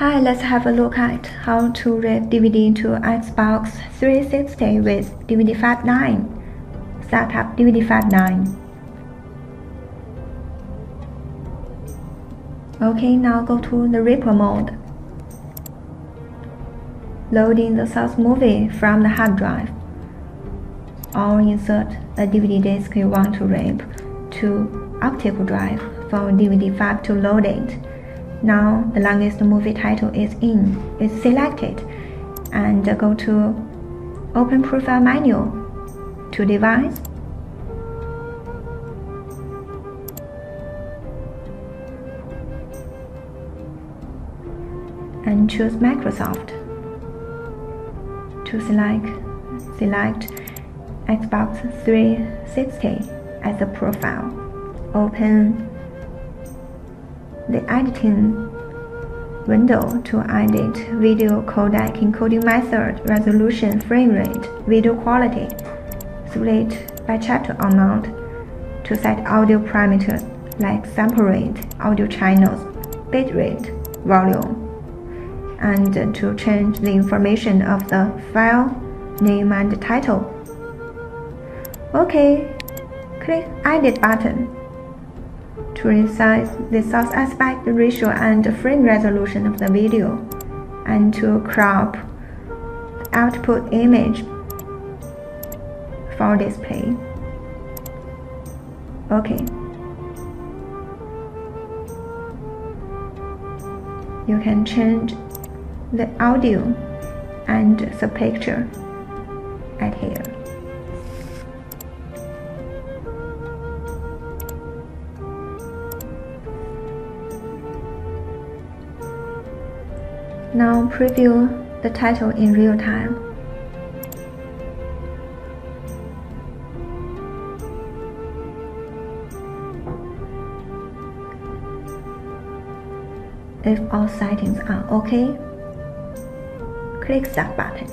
Hi, let's have a look at how to read DVD to Xbox 360 with DVD Fab 9. Start up DVD Fab 9. Okay, now go to the Ripper mode. Loading the source movie from the hard drive. Or insert the DVD disc you want to rip to optical drive for DVD Fab to load it. Now the longest movie title is in, is selected, and go to Open Profile menu to Device, and choose Microsoft. To select, select Xbox 360 as a profile. Open the editing window to edit video codec encoding method, resolution, frame rate, video quality, split by chapter or not, to set audio parameters like sample rate, audio channels, bitrate, volume, and to change the information of the file name and title. OK, click Edit button to resize the source aspect ratio and frame resolution of the video, and to crop output image for display. Okay. You can change the audio and the picture at here. Now preview the title in real time. If all settings are OK, click that button.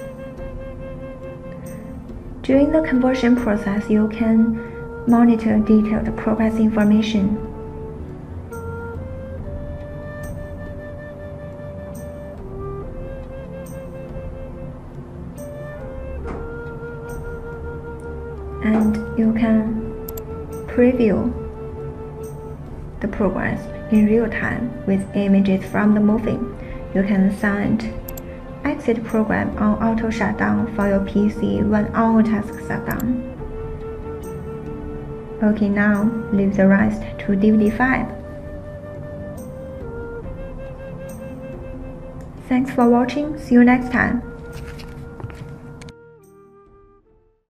During the conversion process, you can monitor detailed progress information and you can preview the progress in real time with images from the movie. You can send exit program on auto shutdown for your PC when all tasks are done. Okay, now leave the rest to DVD Fab. Thanks for watching, see you next time.